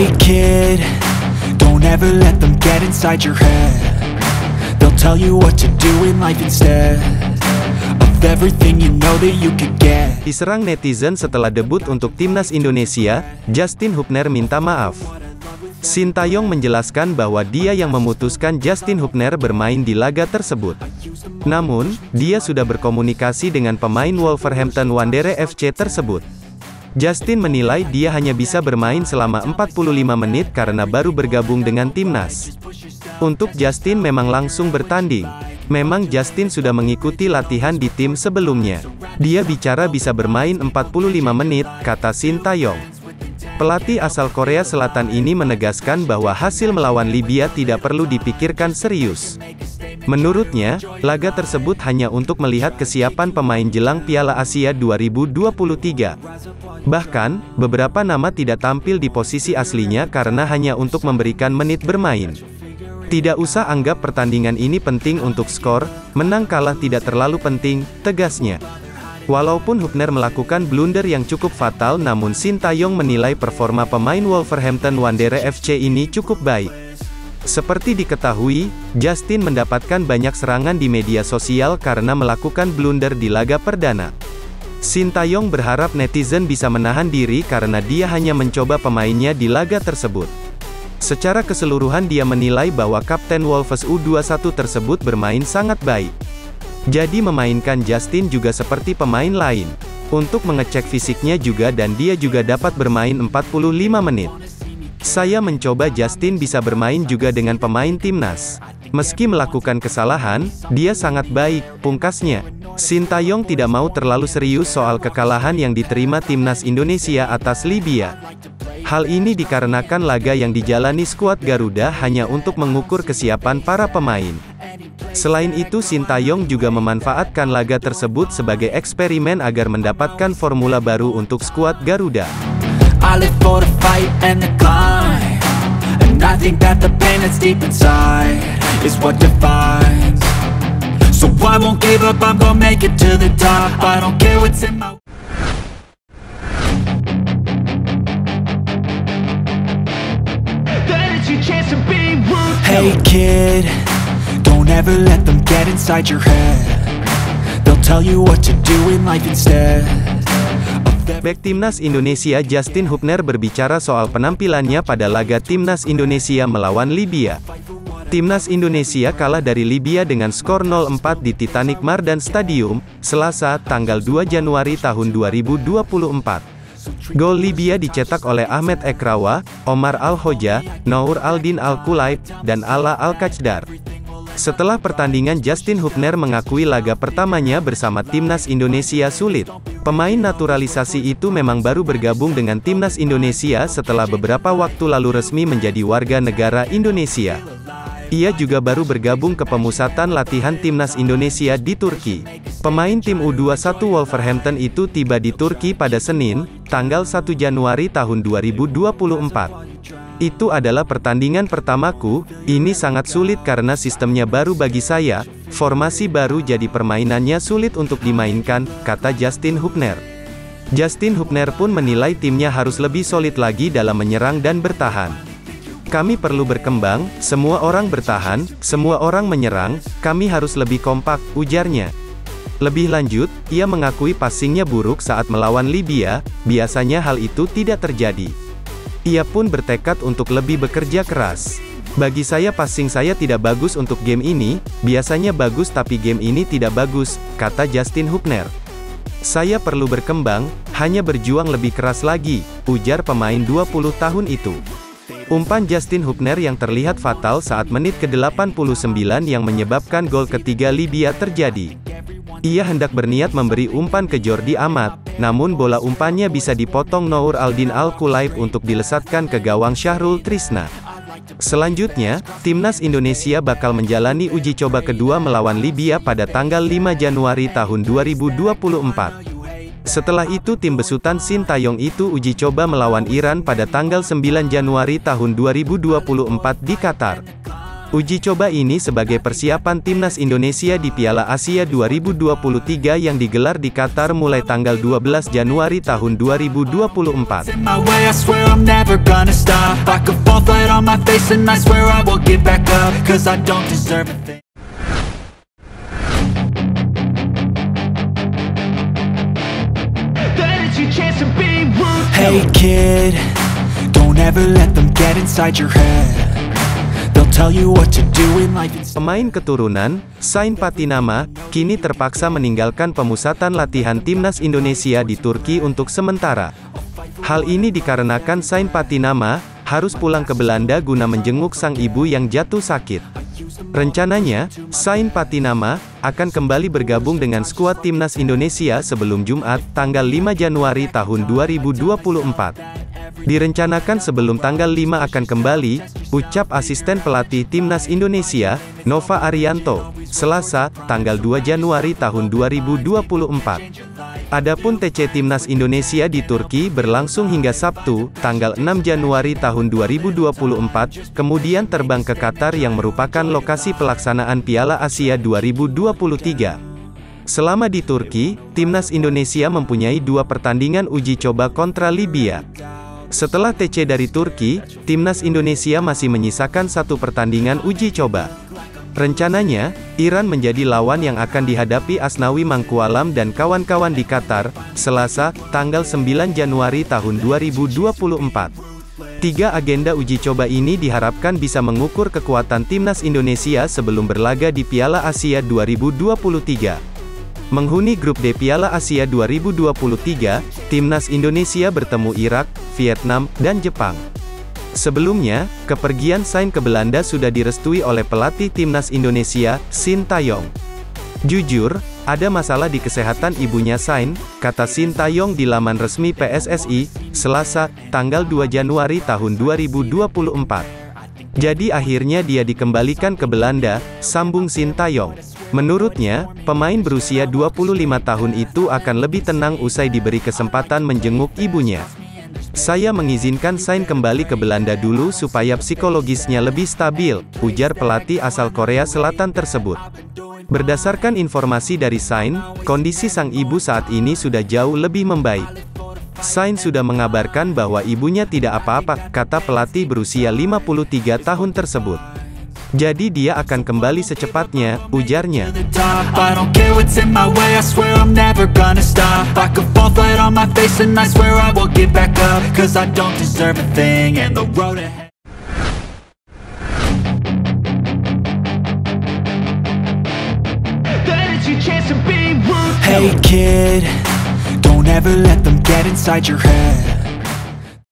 Hey kid, don't ever let them get inside your head. They'll tell you what to do in life instead of everything you know that you could get. Diserang netizen setelah debut untuk timnas Indonesia, Justin Hubner minta maaf. Sintayong menjelaskan bahwa dia yang memutuskan Justin Hubner bermain di laga tersebut. Namun, dia sudah berkomunikasi dengan pemain Wolverhampton Wanderers FC tersebut. Justin menilai dia hanya bisa bermain selama 45 menit karena baru bergabung dengan timnas. Untuk Justin memang langsung bertanding. Memang Justin sudah mengikuti latihan di tim sebelumnya. Dia bicara bisa bermain 45 menit, kata Sintayong. Pelatih asal Korea Selatan ini menegaskan bahwa hasil melawan Libya tidak perlu dipikirkan serius. Menurutnya, laga tersebut hanya untuk melihat kesiapan pemain jelang Piala Asia 2023. Bahkan, beberapa nama tidak tampil di posisi aslinya karena hanya untuk memberikan menit bermain. Tidak usah anggap pertandingan ini penting untuk skor, menang kalah tidak terlalu penting, tegasnya. Walaupun Hubner melakukan blunder yang cukup fatal namun Sintayong menilai performa pemain Wolverhampton Wanderers FC ini cukup baik. Seperti diketahui, Justin mendapatkan banyak serangan di media sosial karena melakukan blunder di laga perdana. Sintayong berharap netizen bisa menahan diri karena dia hanya mencoba pemainnya di laga tersebut. Secara keseluruhan dia menilai bahwa Kapten Wolves U21 tersebut bermain sangat baik. Jadi memainkan Justin juga seperti pemain lain. Untuk mengecek fisiknya juga dan dia juga dapat bermain 45 menit. Saya mencoba Justin bisa bermain juga dengan pemain timnas. Meski melakukan kesalahan, dia sangat baik, pungkasnya. Sintayong tidak mau terlalu serius soal kekalahan yang diterima timnas Indonesia atas Libya. Hal ini dikarenakan laga yang dijalani skuad Garuda hanya untuk mengukur kesiapan para pemain. Selain itu Sintayong juga memanfaatkan laga tersebut sebagai eksperimen agar mendapatkan formula baru untuk skuad Garuda. I live for the fight and the climb. And I think that the pain that's deep inside is what defines. So I won't give up, I'm gonna make it to the top. I don't care what's in my. Hey kid, don't ever let them get inside your head. They'll tell you what to do in life instead. Bek Timnas Indonesia Justin Hubner berbicara soal penampilannya pada laga Timnas Indonesia melawan Libya. Timnas Indonesia kalah dari Libya dengan skor 0-4 di Titanic Mardan Stadium, Selasa, tanggal 2 Januari tahun 2024. Gol Libya dicetak oleh Ahmed Ekrawa, Omar Al-Hoja, Nour Aldin Al-Kulaib, dan Ala Al-Kajdar. Setelah pertandingan Justin Hubner mengakui laga pertamanya bersama timnas Indonesia sulit. Pemain naturalisasi itu memang baru bergabung dengan timnas Indonesia setelah beberapa waktu lalu resmi menjadi warga negara Indonesia. Ia juga baru bergabung ke pemusatan latihan timnas Indonesia di Turki. Pemain tim U21 Wolverhampton itu tiba di Turki pada Senin, tanggal 1 Januari tahun 2024. Itu adalah pertandingan pertamaku, ini sangat sulit karena sistemnya baru bagi saya, formasi baru jadi permainannya sulit untuk dimainkan, kata Justin Hubner. Justin Hubner pun menilai timnya harus lebih solid lagi dalam menyerang dan bertahan. Kami perlu berkembang, semua orang bertahan, semua orang menyerang, kami harus lebih kompak, ujarnya. Lebih lanjut, ia mengakui passingnya buruk saat melawan Libya, biasanya hal itu tidak terjadi. Ia pun bertekad untuk lebih bekerja keras. Bagi saya passing saya tidak bagus untuk game ini, biasanya bagus tapi game ini tidak bagus, kata Justin Hubner. Saya perlu berkembang, hanya berjuang lebih keras lagi, ujar pemain 20 tahun itu. Umpan Justin Hubner yang terlihat fatal saat menit ke-89 yang menyebabkan gol ketiga Libya terjadi. Ia hendak berniat memberi umpan ke Jordi Amat, namun bola umpannya bisa dipotong Nour Aldin Al-Kulaib untuk dilesatkan ke gawang Syahrul Trisna. Selanjutnya, timnas Indonesia bakal menjalani uji coba kedua melawan Libya pada tanggal 5 Januari tahun 2024. Setelah itu tim besutan Sintayong itu uji coba melawan Iran pada tanggal 9 Januari tahun 2024 di Qatar. Uji coba ini sebagai persiapan timnas Indonesia di Piala Asia 2023 yang digelar di Qatar mulai tanggal 12 Januari tahun 2024. In my way, I swear I'm never gonna stop. I could fall flat on my face and I swear I will get back up. Cause I don't deserve a thing. That is your chance to be rude. Hey kid, don't ever let them get inside your head. Pemain keturunan, Sain Patinama, kini terpaksa meninggalkan pemusatan latihan timnas Indonesia di Turki untuk sementara. Hal ini dikarenakan Sain Patinama, harus pulang ke Belanda guna menjenguk sang ibu yang jatuh sakit. Rencananya, Sain Patinama, akan kembali bergabung dengan skuad timnas Indonesia sebelum Jumat, tanggal 5 Januari tahun 2024. Direncanakan sebelum tanggal 5 akan kembali, ucap asisten pelatih timnas Indonesia, Nova Arianto, Selasa, tanggal 2 Januari tahun 2024. Adapun TC Timnas Indonesia di Turki berlangsung hingga Sabtu, tanggal 6 Januari tahun 2024, kemudian terbang ke Qatar yang merupakan lokasi pelaksanaan Piala Asia 2023. Selama di Turki, Timnas Indonesia mempunyai dua pertandingan uji coba kontra Libya. Setelah TC dari Turki, Timnas Indonesia masih menyisakan satu pertandingan uji coba. Rencananya, Iran menjadi lawan yang akan dihadapi Asnawi Mangkualam dan kawan-kawan di Qatar, Selasa, tanggal 9 Januari tahun 2024. Tiga agenda uji coba ini diharapkan bisa mengukur kekuatan timnas Indonesia sebelum berlaga di Piala Asia 2023. Menghuni grup D Piala Asia 2023, timnas Indonesia bertemu Irak, Vietnam, dan Jepang. Sebelumnya, kepergian Sain ke Belanda sudah direstui oleh pelatih timnas Indonesia, Shin Taeyong. Jujur, ada masalah di kesehatan ibunya Sain, kata Shin Taeyong di laman resmi PSSI, Selasa, tanggal 2 Januari tahun 2024. Jadi akhirnya dia dikembalikan ke Belanda, sambung Shin Taeyong. Menurutnya, pemain berusia 25 tahun itu akan lebih tenang usai diberi kesempatan menjenguk ibunya. Saya mengizinkan Sain kembali ke Belanda dulu supaya psikologisnya lebih stabil, ujar pelatih asal Korea Selatan tersebut. Berdasarkan informasi dari Sain, kondisi sang ibu saat ini sudah jauh lebih membaik. Sain sudah mengabarkan bahwa ibunya tidak apa-apa, kata pelatih berusia 53 tahun tersebut. Jadi dia akan kembali secepatnya, ujarnya. Hey kid, don't ever let them get inside your head.